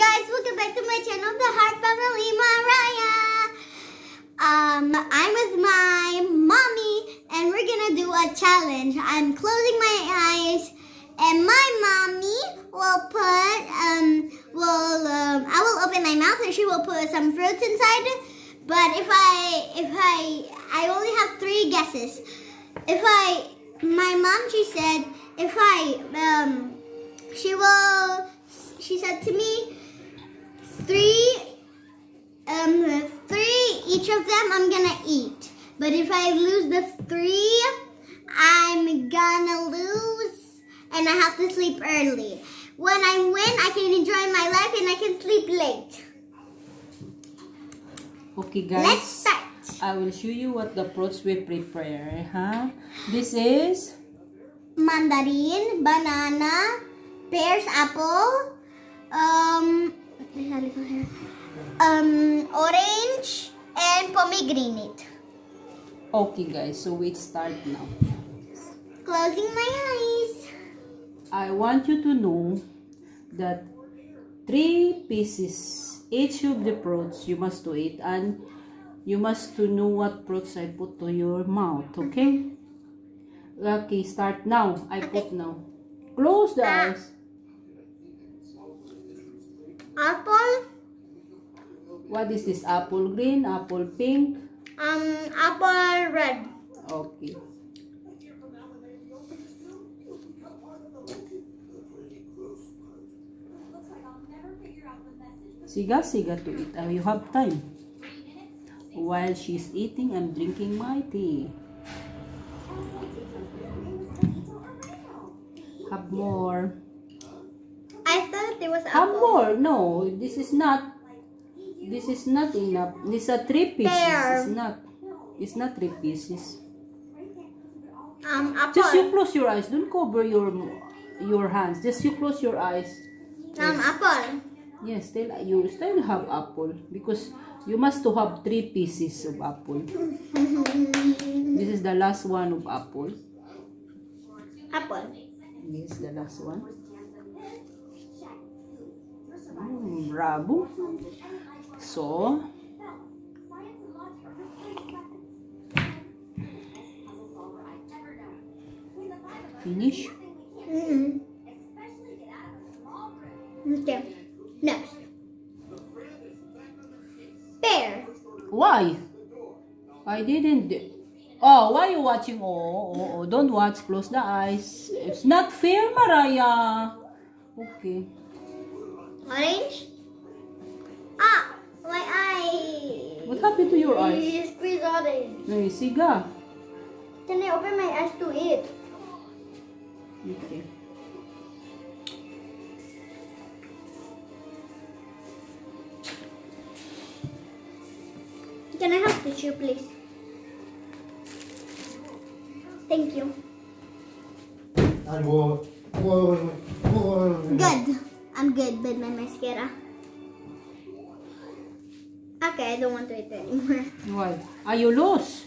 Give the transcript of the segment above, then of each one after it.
guys, welcome back to my channel, The Heart Family Mariah. Um, I'm with my mommy and we're gonna do a challenge. I'm closing my eyes and my mommy will put, um, will, um, I will open my mouth and she will put some fruits inside. But if I, if I, I only have three guesses. If I, my mom, she said, if I, um, she will, she said to me, three, um, three, each of them I'm gonna eat. But if I lose the three, I'm gonna lose and I have to sleep early. When I win, I can enjoy my life and I can sleep late. Okay guys. Let's start. I will show you what the fruits we prepare. Huh? This is Mandarin, banana, pears, apple, um, um, orange, and pomegranate. okay guys. So we start now. Closing my eyes. I want you to know that three pieces each of the fruits you must to eat and you must to know what fruits I put to your mouth. Okay? Okay. Start now. I put now. Close the Ah. eyes. Apple, What is this? Apple green, apple pink. um, apple red. Okay. Siga, siga to eat. Uh, you have time. While she's eating, I'm drinking my tea. Have more. There was Have apple. more. No, this is not. This is not enough. This is a three pieces. There. It's not. It's not three pieces. Um, apple. Just you close your eyes. Don't cover your your hands. Just you close your eyes. Um, apple. Yes, still you still have apple because you must to have three pieces of apple. This is the last one of apple. Apple. This is the last one. Mm, bravo. So, finish. Mm-hmm. Okay. Next. Pear. Why? I didn't. Oh, why you watching? Oh, oh, oh, don't watch. Close the eyes. It's not fair, Mariah. Okay. Orange? Ah, my eye. What happened to your eyes? It squeezed orange. No, you see, ga. Can I open my eyes to it? Okay. Can I have tissue, please? Thank you. And whoa, whoa, whoa, whoa. Good. I'm good with my mascara. Okay, I don't want to eat anymore. Why? Are you lost?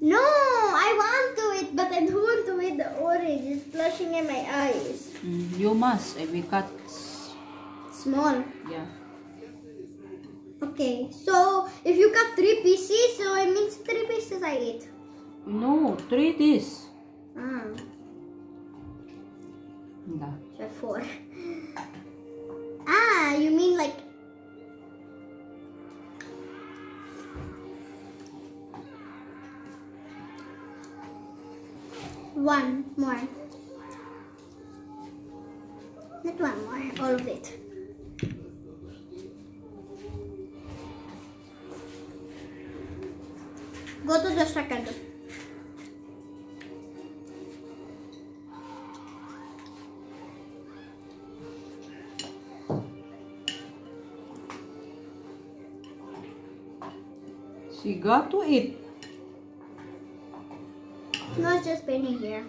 No, I want to eat, but I don't want to eat the orange. It's flushing in my eyes. Mm, you must. I will cut. Small. Yeah. Okay, so if you cut three pieces, so it means three pieces I eat. No, three this. Ah, so four. Go to the second. She got to eat. No, it's just painting here.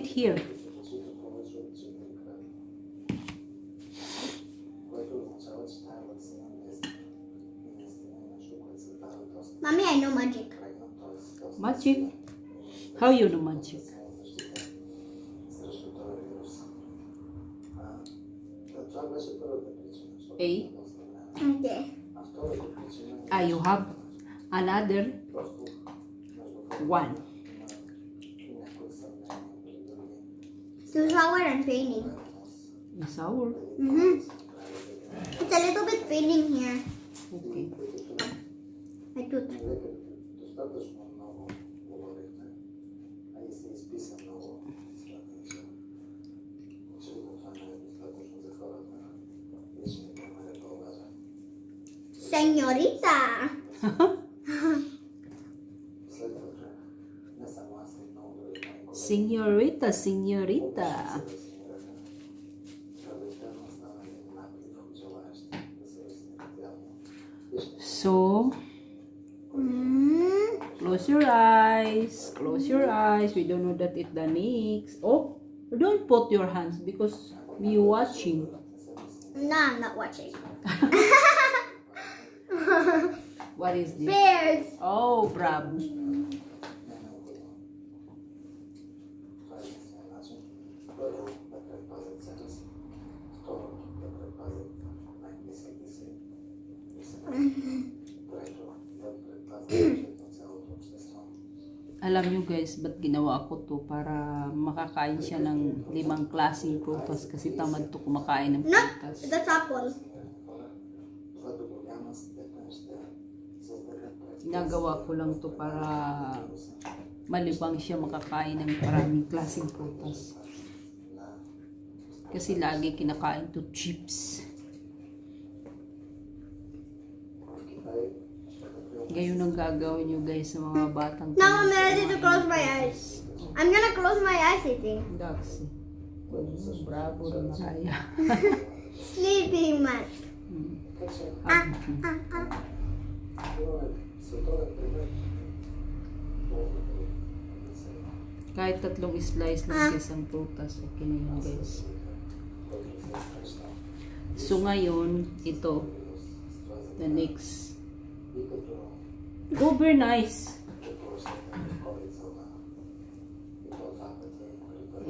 It here. Mommy, I know magic. Magic. How you do magic? A. Okay. Ah, you have another one. Too sour and painting. It's sour? Mm-hmm. It's a little bit painting here. Okay. My tooth. Señorita. Señorita, señorita. So, close your eyes. Close your eyes. We don't know that it's the next. Oh, don't put your hands because we're watching. No, I'm not watching. what is this? Bears. Oh, bravo. ano ako to para makakain siya ng limang klaseng prutas kasi tamad to kumakain ng prutas. No, that's apple. Ginagawa ko lang to para malibang siya makakain ng maraming klaseng prutas. Kasi lagi kinakain to chips. Gayon ang gagawin nyo guys sa mga batang Now I'm ready to close my eyes. I'm gonna close my eyes, I think. Dogs. Bravo rin makaya. Sleeping man. Hmm. Ah, ah, ah. Kahit tatlong slice lang ah. isang prutas, okay na yun guys. So ngayon, ito. The next. Over nice. При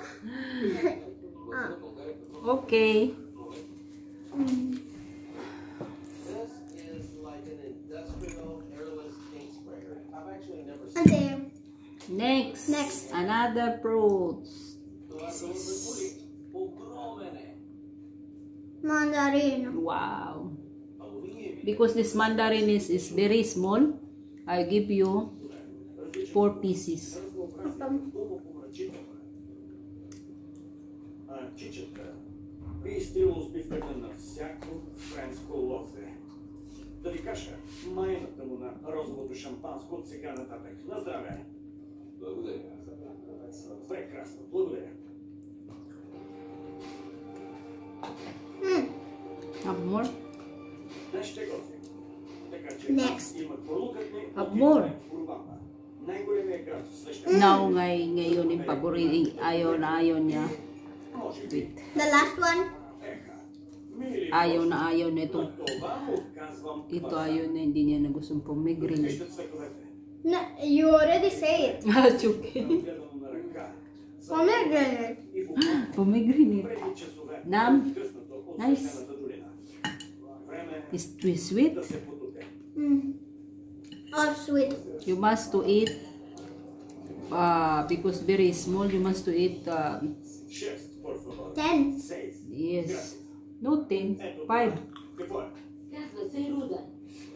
Okay. Mm. Okay. Next. Next. Another fruits. Mandarin. Wow. Because this mandarin is, is very small, I give you four pieces. Okay. А би стилно сбивката на всяко френско лозе. Да ви кажа, майната му на розовото шампанско от сега нататък. На здраве! Благодаря. Прекрасно, благодаря. Hmm. Have more? Днес ще готвим. Така че Next. има порлукът ни А, от more. Италия, Урбана. Най-големия град леща. Now, ngay, ngayon yung paborito, ayaw na ayaw niya. Wait. The last one. Ayaw na ayaw na ito ayaw na hindi niya na gustong pumigrin. No, you already say it. Ah, okay. Pomegranate. Pomegranate. Nam. Nice. Is too sweet? Mm. Or sweet. You must to eat uh, because very small you must to eat uh, Ten. Сейс. yes. No, ten. Ето Five. това. Какво е? Казва се Руда.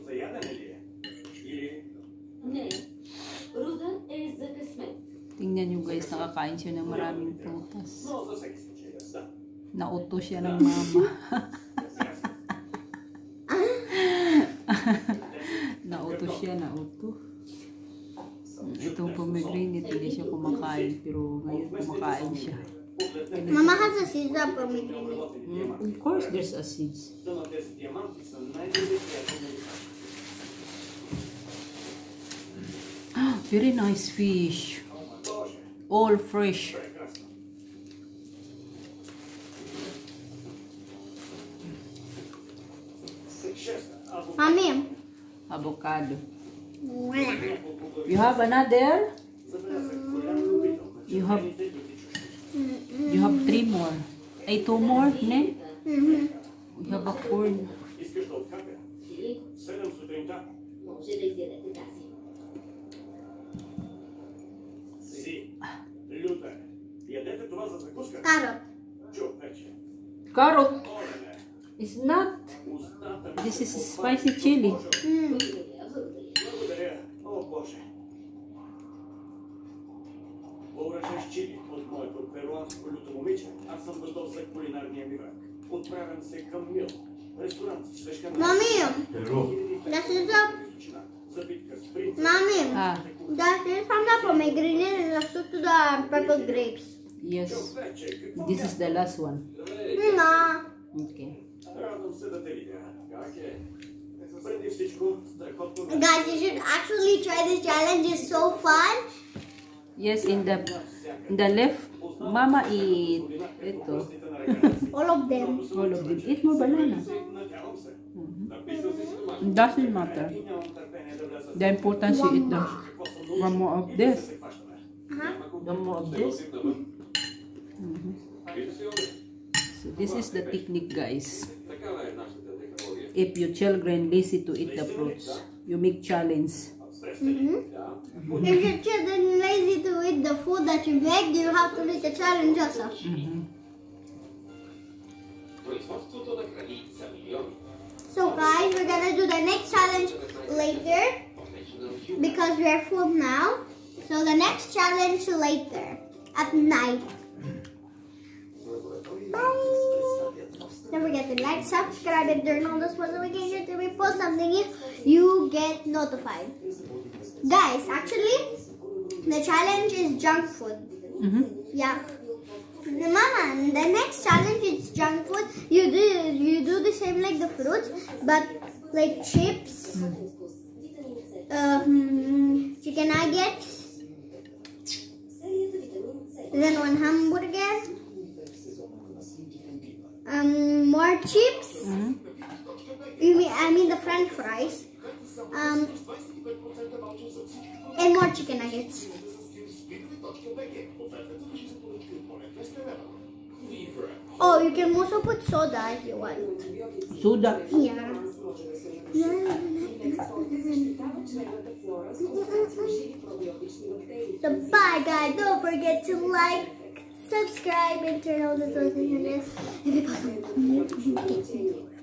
За ядене ли е? Или Не. Руда е за късмет. Tingnan nyo guys. guys, nakakain siya ng maraming prutas. No, za всеки случай, да. Nauto siya ng mama. nauto siya, nauto. Itong pomegranate, hindi siya kumakain. Pero ngayon kumakain siya. Mama has a seeds up on me. Mm, of course there's a seeds. Ah, very nice fish. All fresh. Mommy. Avocado. You have another? Mm-hmm. You have You have three more. Ay, two more, ne? Mm -hmm. You have a four. Carrot. Carrot. It's not. This is spicy chili. Mm. готов за кулинарния ми враг. Отправям се към Мил. Ресторант с свещена... Mommy. Перу. This is a За битка с принца. mommy. Ah, That is from the pomegranate is also to the purple grapes. yes. Човече, какво This is the last one. No. Okay. Радвам се да те видя. Как е? Преди всичко, страхотно... Guys, you should actually try this challenge. It's so fun. Yes, in the in the left, Mama eat ito. All of them. All of them. Eat more banana. Mm -hmm. Doesn't matter. The importance you eat them. One more of this. Uh -huh. One more of this. Mm -hmm. So this is the technique guys. If your children lazy to eat the fruits, you make challenge. Mm -hmm. Mm -hmm. If your children lazy to eat the food that you make, you have to make a challenge also. Mm -hmm. Gonna do the next challenge later because we are full now. So the next challenge later at night. Bye. Don't forget to like, subscribe, and turn on those notifications if we post something new. You get notified. Guys, actually, the challenge is junk food. Mm-hmm. Yeah. Mama, the next challenge is junk food. You do you do the same like the fruits, but like chips, um, chicken nuggets, then one hamburger, um, more chips. You mean I mean the French fries, um, and more chicken nuggets. You can also put soda if you want. Soda. Yeah. So bye guys, don't forget to like, subscribe, and turn on the notifications if you possible.